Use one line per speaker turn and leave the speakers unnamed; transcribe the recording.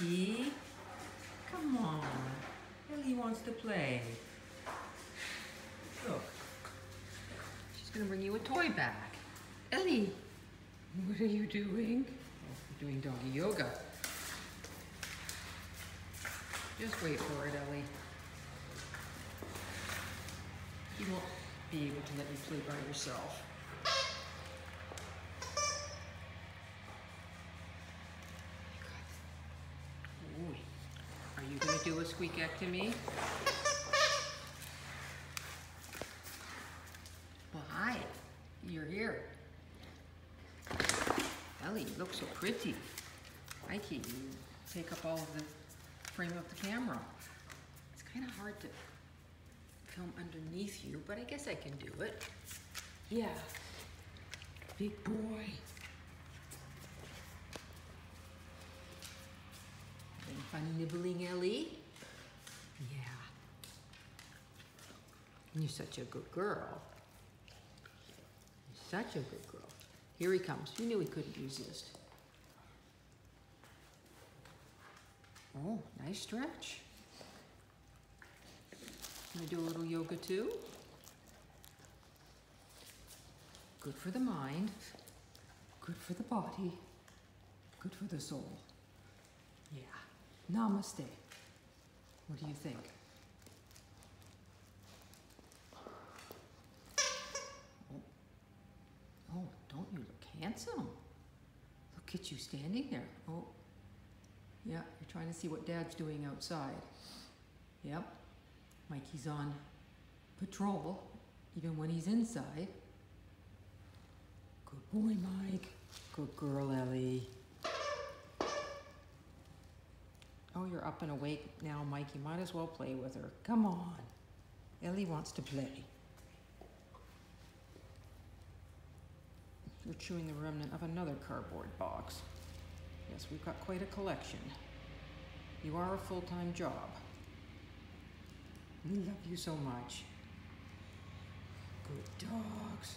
Mikey. Come on. Ellie wants to play. Look. She's gonna bring you a toy back. Ellie, what are you doing? Oh, you're doing doggy yoga. Just wait for it, Ellie. You won't be able to let you play by yourself. Squeakectomy? Well, hi. You're here. Ellie, you look so pretty. Mikey, you take up all of the frame of the camera. It's kind of hard to film underneath you, but I guess I can do it. Yeah. Big boy. Fun nibbling, Ellie? You're such a good girl. You're such a good girl. Here he comes. You knew he couldn't resist. Oh, nice stretch. Gonna do a little yoga too? Good for the mind, good for the body, good for the soul. Yeah. Namaste. What do you think? Oh, oh don't you look handsome? Look at you standing there. Oh, yeah, you're trying to see what Dad's doing outside. Yep, Mikey's on patrol, even when he's inside. Good boy, Mike. Good girl, Ellie. Oh, you're up and awake now, Mike. You might as well play with her. Come on. Ellie wants to play. You're chewing the remnant of another cardboard box. Yes, we've got quite a collection. You are a full-time job. We love you so much. Good dogs.